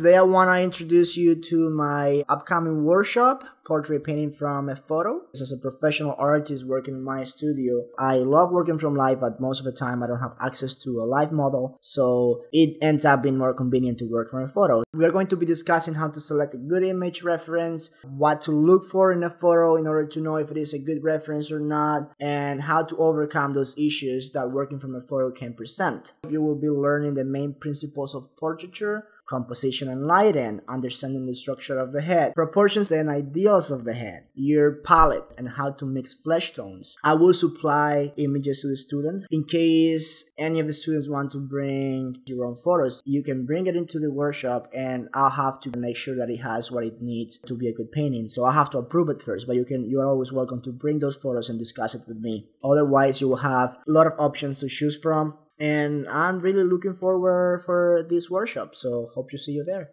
Today I want to introduce you to my upcoming workshop, portrait painting from a photo. As a professional artist working in my studio, I love working from live, but most of the time I don't have access to a live model, so it ends up being more convenient to work from a photo. We are going to be discussing how to select a good image reference, what to look for in a photo in order to know if it is a good reference or not, and how to overcome those issues that working from a photo can present. You will be learning the main principles of portraiture composition and lighting, understanding the structure of the head, proportions and of the head, your palette, and how to mix flesh tones. I will supply images to the students. In case any of the students want to bring your own photos, you can bring it into the workshop and I'll have to make sure that it has what it needs to be a good painting. So I'll have to approve it first, but you can you are always welcome to bring those photos and discuss it with me. Otherwise, you will have a lot of options to choose from and I'm really looking forward for this workshop. So hope to see you there.